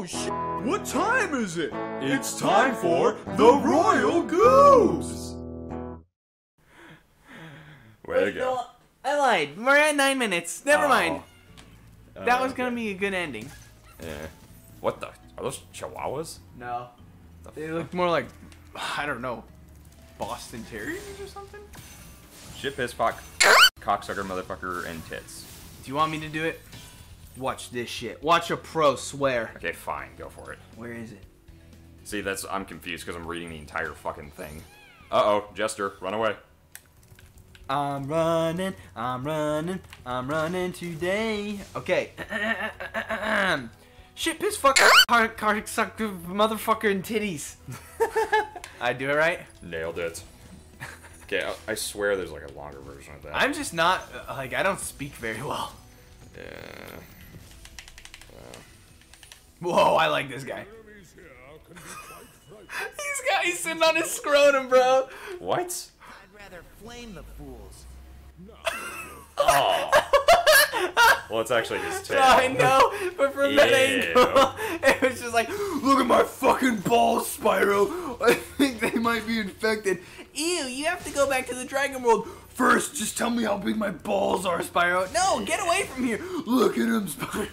Oh shit! What time is it? It's time for the Royal Goobs! Way to Wait, go. I lied. We're at nine minutes. Never Oh. mind. That Uh, was gonna okay. be a good ending. Yeah. What the? Are those chihuahuas? No. They look more like, I don't know, Boston Terriers or something? Shit, piss, fuck, cocksucker, motherfucker, and tits. Do you want me to do it? Watch this shit. Watch a pro swear. Okay, fine, go for it. Where is it? See, that's I'm confused because I'm reading the entire fucking thing. Uh oh, Jester, run away. I'm running, I'm running, I'm running today. Okay. Shit, piss, fuck, car, car, suck, motherfucker, and titties. I do it right? Nailed it. Okay, I, I swear there's like a longer version of that. I'm just not, uh, like, I don't speak very well. Yeah. Whoa, I like this guy. He's got, he's sitting on his scrotum, bro. What? I'd rather flame the fools. Oh. well, it's actually his tail. I know, but from that Ew. angle, it was just like, look at my fucking balls, Spyro. I think they might be infected. Ew, you have to go back to the Dragon World. First, just tell me how big my balls are, Spyro. No, get away from here. Look at him, Spyro.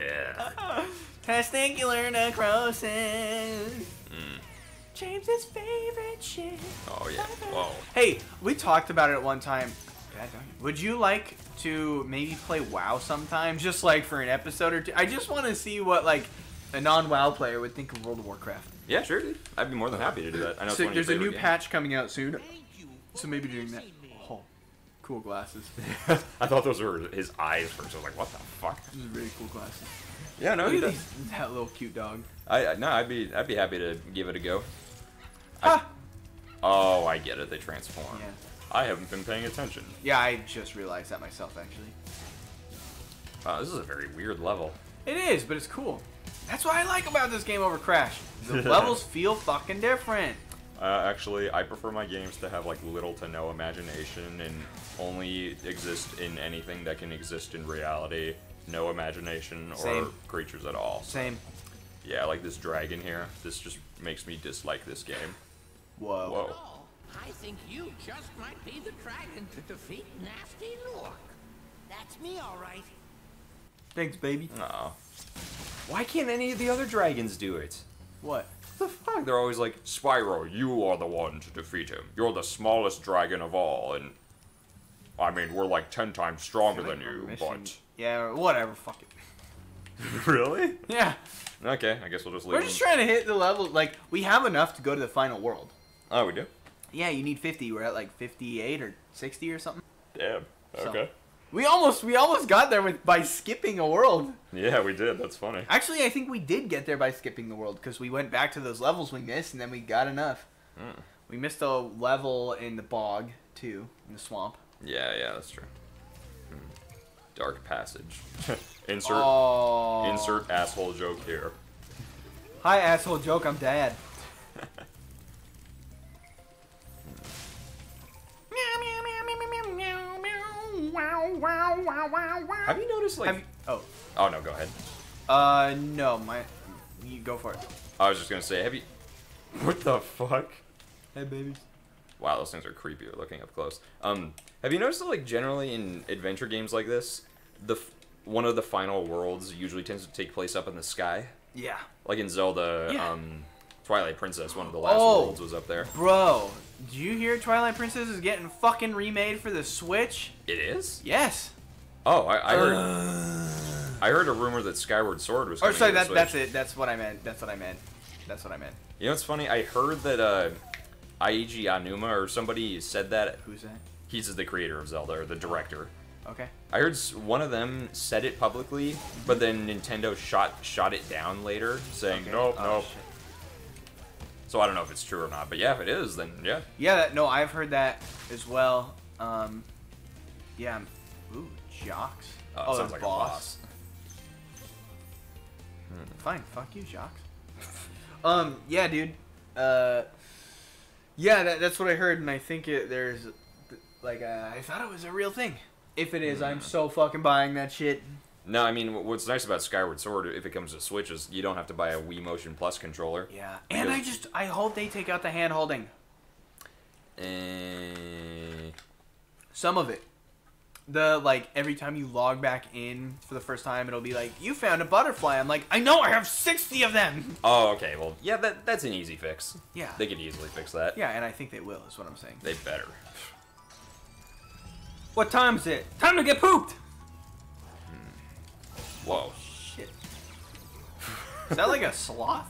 Yeah. Testicular necrosis. Hmm. James's favorite shit. Oh yeah. Whoa. Hey, we talked about it at one time. Would you like to maybe play WoW sometime, just like for an episode or two? I just want to see what like a non-WoW player would think of World of Warcraft. Yeah, sure, dude. I'd be more than happy to do that. I know So one there's a new favorite patch coming out soon, so maybe doing that. Cool glasses. I thought those were his eyes first. I was like, what the fuck? These are really cool glasses. Yeah, no, Look at these, that little cute dog. I I- no, I'd be I'd be happy to give it a go. Ha! Oh, I get it. They transform. Yeah. I haven't been paying attention. Yeah, I just realized that myself actually. Wow, this is a very weird level. It is, but it's cool. That's what I like about this game over Crash. The levels feel fucking different. Uh, actually, I prefer my games to have like little to no imagination and only exist in anything that can exist in reality. No imagination or Same. creatures at all. Same. Yeah, like this dragon here. This just makes me dislike this game. Whoa. Whoa. Oh, I think you just might be the dragon to defeat Gnasty Gnorc. That's me, all right. Thanks, baby. Aw. Why can't any of the other dragons do it? What? The fuck? They're always like, Spyro, you are the one to defeat him. You're the smallest dragon of all, and I mean, we're like ten times stronger than you, but Yeah, whatever. Fuck it. really? Yeah, Okay, I guess we'll just leave. we're them. just trying to hit the level. Like we have enough to go to the final world. Oh, we do. Yeah, you need 50. We're at like 58 or 60 or something. Damn. So- Okay. We almost we almost got there with by skipping a world. Yeah, we did. That's funny. Actually, I think we did get there by skipping the world because we went back to those levels we missed, and then we got enough. Hmm. We missed a level in the bog too, in the swamp. Yeah, yeah, that's true. Hmm. Dark passage. insert Oh. insert asshole joke here. Hi, asshole joke. I'm dad. Have you noticed like? Have you, oh, Oh no, go ahead. uh, no, my, you go for it. I was just gonna say, have you? What the fuck? Hey, babies. Wow, those things are creepier looking up close. Um, have you noticed that like generally in adventure games like this, the f- one of the final worlds usually tends to take place up in the sky? Yeah. Like in Zelda, Yeah. um, Twilight Princess, one of the last Oh. worlds was up there. Bro, do you hear Twilight Princess is getting fucking remade for the Switch? It is? Yes. Oh, I, I heard. I heard a rumor that Skyward Sword was. Or Coming sorry, to the that, that's it. That's what I meant. That's what I meant. That's what I meant. You know what's funny? I heard that uh, Eiji Aonuma or somebody said that Who's that? he's the creator of Zelda or the director. Okay. I heard one of them said it publicly, but then Nintendo shot shot it down later, saying okay. nope, Oh, nope. shit. So I don't know if it's true or not, but yeah, if it is, then yeah. Yeah, no, I've heard that as well. Um, yeah. I'm- Ooh, Jocks. Oh, sounds the like a boss. Fine, fuck you, Jocks. um, yeah, dude. Uh, yeah, that, that's what I heard, and I think it, there's like uh, I thought it was a real thing. If it is, I'm so fucking buying that shit. No, I mean, what's nice about Skyward Sword, if it comes to Switch, is you don't have to buy a Wii Motion Plus controller. Yeah, and I just I hope they take out the hand holding. Eh, Some of it. The like every time you log back in for the first time, it'll be like you found a butterfly. I'm like, I know, I have sixty of them. Oh, okay. Well, yeah, that that's an easy fix. Yeah. They could easily fix that. Yeah, and I think they will. Is what I'm saying. They better. What time is it? Time to get pooped. Whoa. Shit. Is that like a sloth?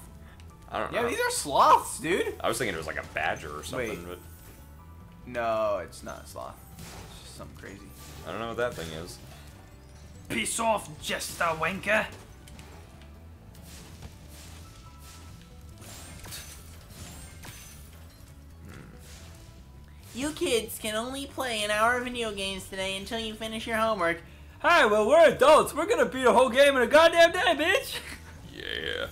I don't Yeah, know. these are sloths, dude. I was thinking it was like a badger or something, Wait. but No, it's not a sloth. It's just something crazy. I don't know what that thing is. Piss off, Jester Wanker. You kids can only play an hour of video games today until you finish your homework. Hi, well we're adults. We're gonna beat a whole game in a goddamn day, bitch. Yeah.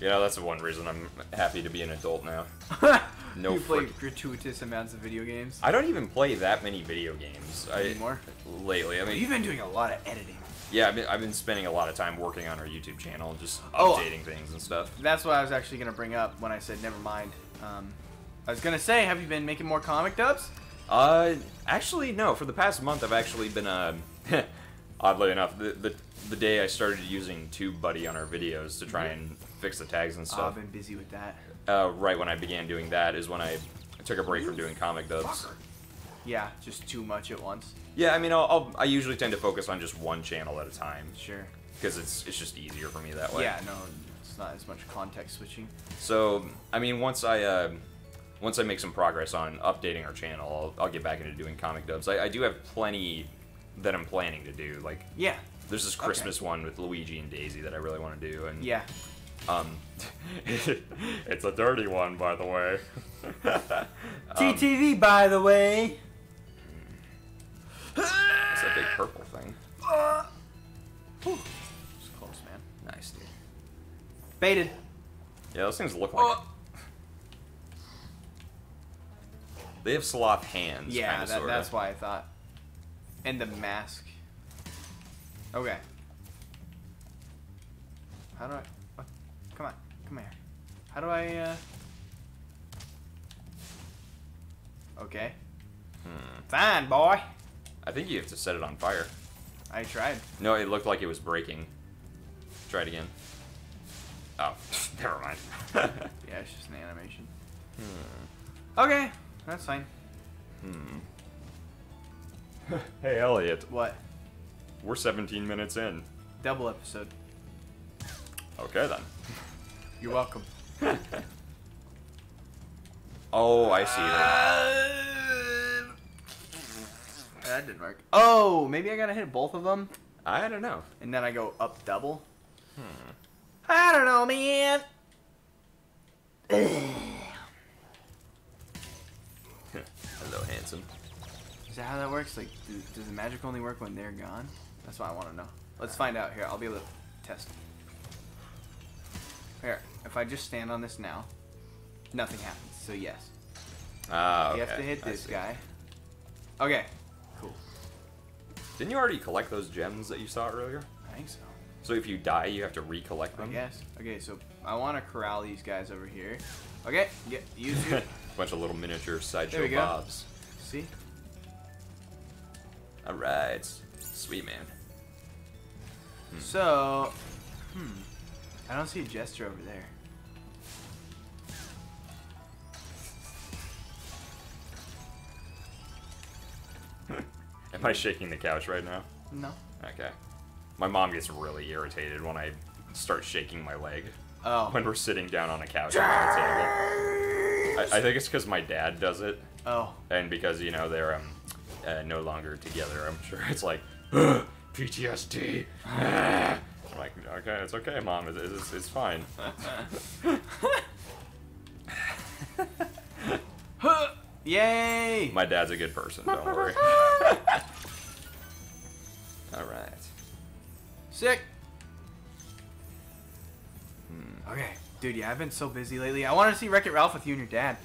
Yeah, that's the one reason I'm happy to be an adult now. No you play gratuitous amounts of video games. I don't even play that many video games. I, Anymore? Lately, I mean, You've been doing a lot of editing. yeah, I've been, I've been spending a lot of time working on our YouTube channel, and just Oh. updating things and stuff. That's what I was actually gonna bring up when I said never mind. Um, I was gonna say, have you been making more comic dubs? Uh, actually, no. For the past month, I've actually been, um, oddly enough, the, the the day I started using TubeBuddy on our videos to try and fix the tags and Oh, I've been busy with that. Uh, right when I began doing that is when I took a break from doing comic dubs. Yeah, just too much at once. Yeah, I mean, I'll, I'll I usually tend to focus on just one channel at a time Sure. because it's it's just easier for me that way. Yeah, no, it's not as much context switching. So, I mean, once I uh, once I make some progress on updating our channel, I'll, I'll get back into doing comic dubs. I, I do have plenty that I'm planning to do. Like, Yeah, there's this Christmas one with Luigi and Daisy that I really want to do, and yeah. um, it's a dirty one, by the way. um, TTV, by the way. It's a big purple thing. It's close, man. Nice, dude. Baited. Yeah, those things look like. Oh. They have sloth hands. Yeah, kinda, that, that's why I thought. And the mask. Okay. How do I? What? Come on, come here. How do I? uh... Okay. Hmm. Fine, boy. I think you have to set it on fire. I tried. No, it looked like it was breaking. Try it again. Oh, never mind. Yeah, it's just an animation. Okay, that's fine. hey, Elliot. What? We're 17 minutes in. Double episode. Okay, then. You're welcome. Oh, I see. Then. That didn't work. Oh, maybe I gotta hit both of them, I don't know. and then I go up double. Hmm. I don't know, man. Hello, handsome. Is that how that works? Like, do, does the magic only work when they're gone? That's what I want to know. Let's find out here. I'll be able to test. Here, if I just stand on this now, nothing happens. So yes, Ah, okay. you have to hit this guy. Okay, cool. Didn't you already collect those gems that you saw earlier? I think so. So if you die, you have to recollect them. Yes. Okay, so I want to corral these guys over here. Okay, get use it. Bunch of little miniature sideshow bobs. See? All right, sweet man. So, hmm, I don't see a gesture over there. Am I shaking the couch right now? No. Okay. My mom gets really irritated when I start shaking my leg Oh. when we're sitting down on a couch at the table. I, I think it's because my dad does it, Oh. and because you know they're um uh, no longer together. I'm sure it's like PTSD. I'm like, okay, it's okay, mom. It's, it's, it's fine. Yay! My dad's a good person. Don't worry. All right. Sick. Okay, dude. Yeah, I've been so busy lately. I want to see Wreck It Ralph with you and your dad.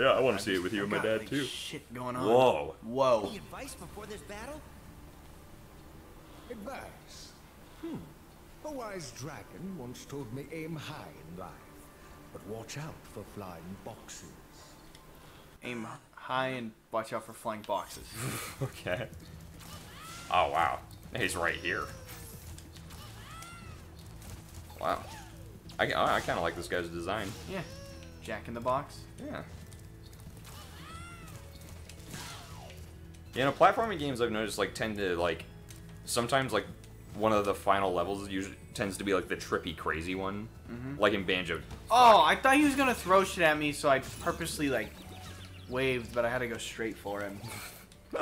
Yeah, I want to see it with you and my dad too. Shit going on. Whoa. Whoa. Any advice before this battle? Advice. Hmm. A wise dragon once told me aim high in life, but watch out for flying boxes. Aim high and watch out for flying boxes. Okay. Oh wow, he's right here. Wow. I, I, I kind of like this guy's design. yeah. Jack in the box. Yeah. You know, platforming games I've noticed like tend to like sometimes like one of the final levels usually tends to be like the trippy crazy one, like in Banjo. Oh, I thought he was gonna throw shit at me, so I purposely like waved, but I had to go straight for him.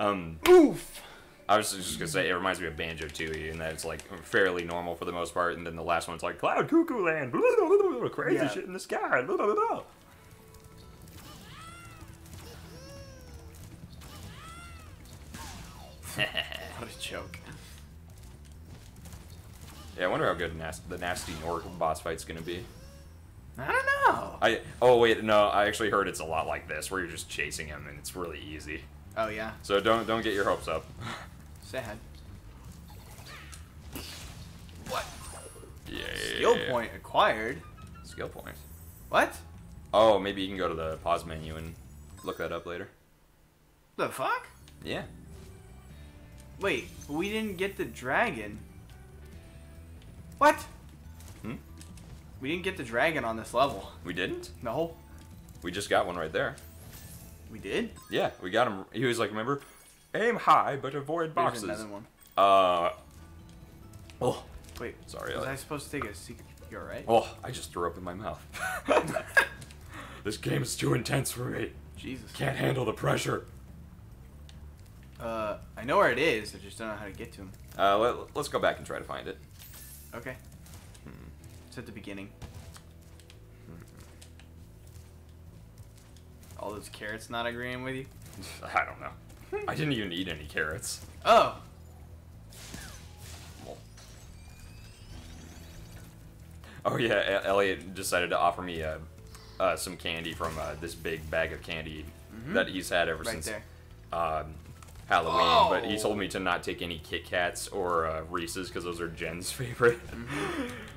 Um, Oof. I was just gonna say it reminds me of Banjo Tooie, and that it's like fairly normal for the most part, and then the last one's like Cloud Cuckoo Land, crazy Yeah. shit in the sky. blah, blah, blah, joke. Yeah, I wonder how good nas- the Gnasty Gnorc boss fight's gonna be. I don't know. I oh wait no, I actually heard it's a lot like this, where you're just chasing him and it's really easy. Oh yeah. So don't don't get your hopes up. Sad. What? Yeah. Skill point acquired. Skill point. What? Oh, maybe you can go to the pause menu and look that up later. The fuck? Yeah. Wait, we didn't get the dragon. What? Hmm? We didn't get the dragon on this level. We didn't. No. We just got one right there. We did? Yeah, we got him. He was like, remember, aim high but avoid boxes. There's another one. Uh. Oh. Wait, Sorry, Was I- I supposed to take a secret? You're right. Oh, I just threw up in my mouth. this game is too intense for me. Jesus. Can't handle the pressure. Uh, I know where it is. I just don't know how to get to him. Uh, let, let's go back and try to find it. Okay. It's at the beginning. All those carrots not agreeing with you? I don't know. I didn't even eat any carrots. Oh! Oh yeah, Elliot decided to offer me uh, uh, some candy from uh, this big bag of candy that he's had ever Right since there. um, Halloween. But he Oh. told me to not take any Kit Kats or uh, Reese's because those are Jen's favorite.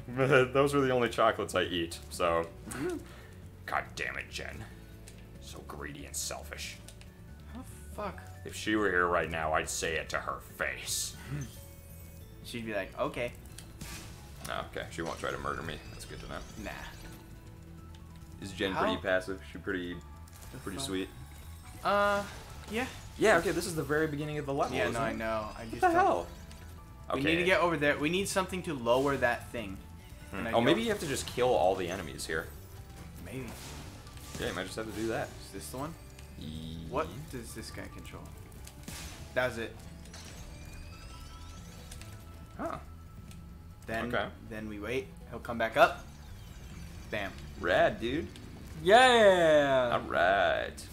but those are the only chocolates I eat. So, god damn it, Jen, so greedy and selfish. Oh, fuck. If she were here right now, I'd say it to her face. She'd be like, okay. Oh, okay, she won't try to murder me. That's good to know. Nah. Is Jen How- pretty passive? She pretty, pretty sweet. Uh, yeah. Yeah, okay, this is the very beginning of the level. Yeah, isn't no, I know. I just What the don't- hell? We need to get over there. We need something to lower that thing. Hmm. Can I Oh, maybe you have to just kill all the enemies here. Maybe. Yeah, you might just have to do that. Is this the one? What does this guy control? That's it. Huh. Then, Okay. then we wait. He'll come back up. Bam. Rad, dude. Yeah. Alright.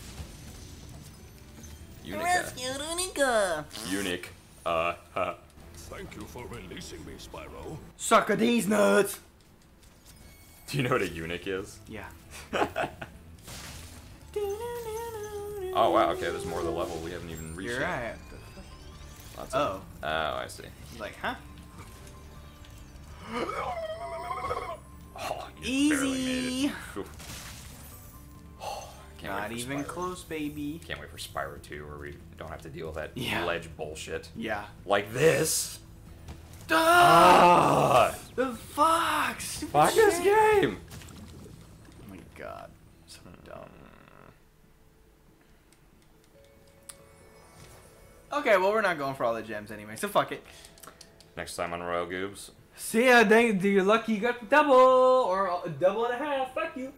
Unica. Rescue Unica! Unique. Uh, huh. Thank you for releasing me, Spyro. Sucker these nuts. Do you know what a eunuch is? Yeah. Oh, wow, okay, there's more of the level we haven't even reached You're yet. right. Lots Oh. of- Oh, I see. Like, huh? Oh, you just made Easy. Not even Spyro. close, baby. Can't wait for Spyro 2 where we don't have to deal with that Yeah. ledge bullshit. Yeah. Like this. Ah! Ah! The fuck! Stupid Fuck this game! Oh my god. So dumb. Okay, well, we're not going for all the gems anyway, so fuck it. Next time on Royal Goobs. See ya, dang, you're lucky you got double or a double and a half. Fuck you.